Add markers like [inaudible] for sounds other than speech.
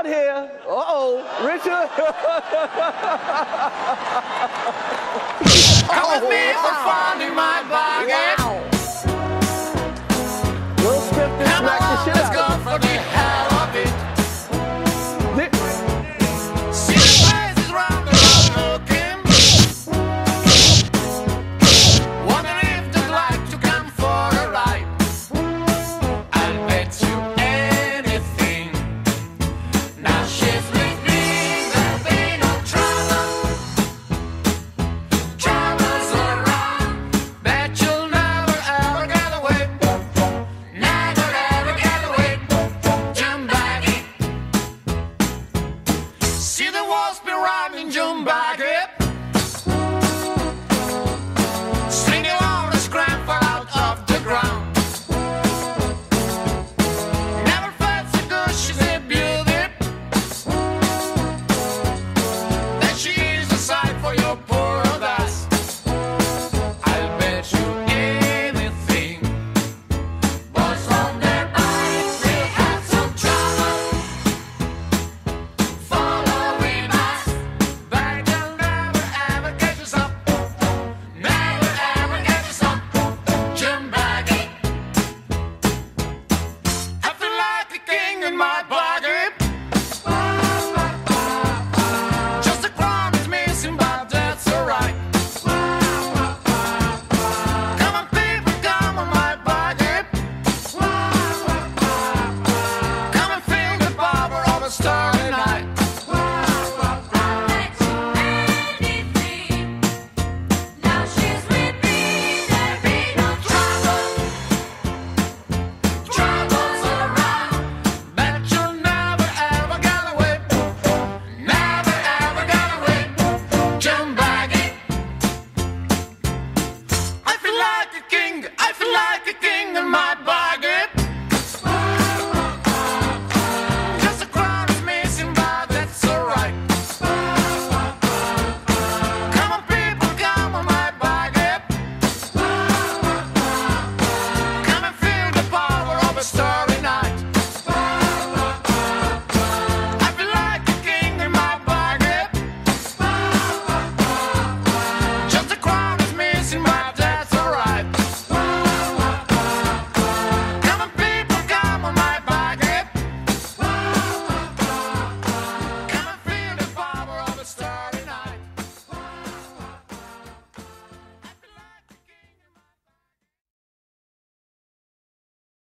out here. Uh oh, Richard. [laughs] Come with me finding my bargain. Wow. in my body. my body.